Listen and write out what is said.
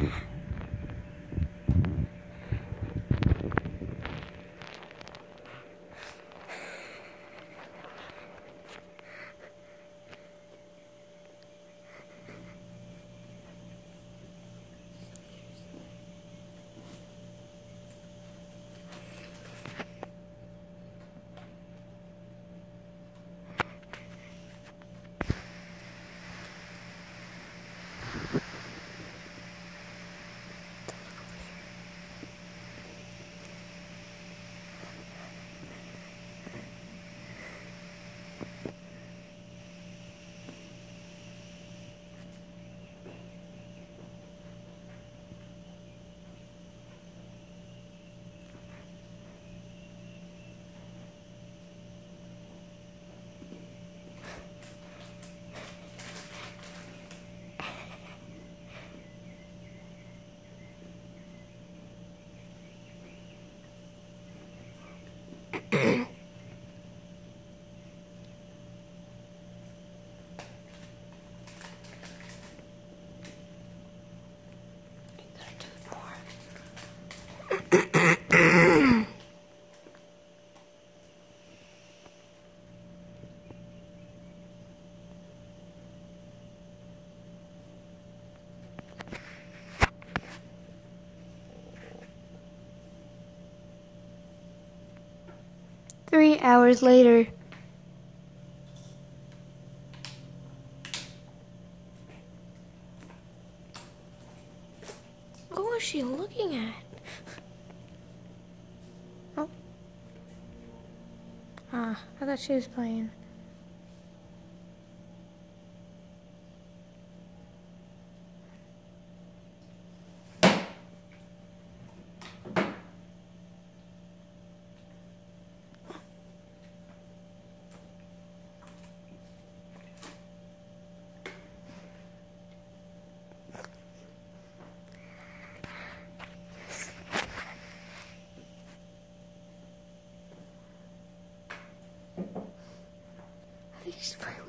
Mm-hmm. ああ。Three hours later. What was she looking at? Oh. Ah, I thought she was playing. just for